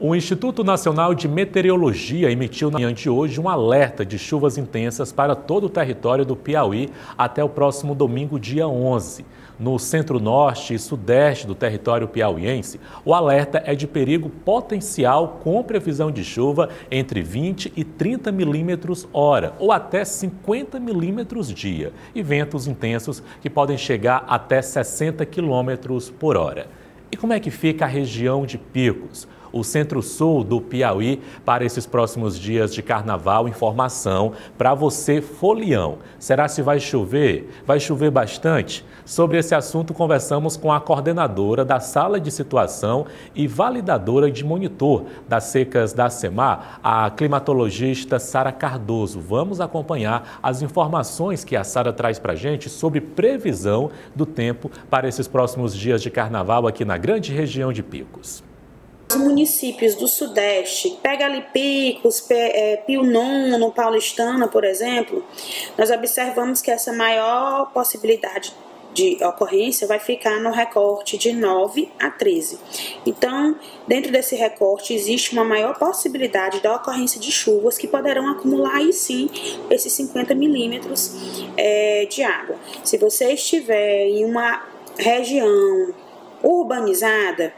O Instituto Nacional de Meteorologia emitiu na manhã de hoje um alerta de chuvas intensas para todo o território do Piauí até o próximo domingo, dia 11. No centro-norte e sudeste do território piauiense, o alerta é de perigo potencial com previsão de chuva entre 20 e 30 milímetros hora ou até 50 milímetros dia e ventos intensos que podem chegar até 60 quilômetros por hora. E como é que fica a região de Picos? O centro-sul do Piauí para esses próximos dias de carnaval. Informação para você, folião. Será se vai chover? Vai chover bastante? Sobre esse assunto, conversamos com a coordenadora da sala de situação e validadora de monitor das secas da SEMAR, a climatologista Sara Cardoso. Vamos acompanhar as informações que a Sara traz para a gente sobre previsão do tempo para esses próximos dias de carnaval aqui na grande região de Picos. Os municípios do Sudeste, pega ali Picos, é, Pio Nono, Paulistana, por exemplo, nós observamos que essa maior possibilidade de ocorrência vai ficar no recorte de 9 a 13. Então, dentro desse recorte, existe uma maior possibilidade da ocorrência de chuvas que poderão acumular aí sim esses 50 milímetros é, de água. Se você estiver em uma região urbanizada,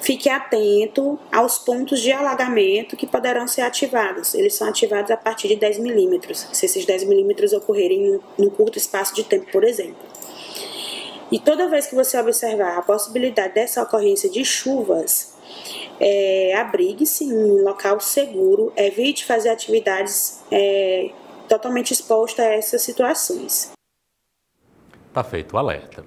fique atento aos pontos de alagamento que poderão ser ativados. Eles são ativados a partir de 10 milímetros, se esses 10 milímetros ocorrerem num curto espaço de tempo, por exemplo. E toda vez que você observar a possibilidade dessa ocorrência de chuvas, é, abrigue-se em um local seguro, evite fazer atividades é, totalmente expostas a essas situações. Tá feito o alerta.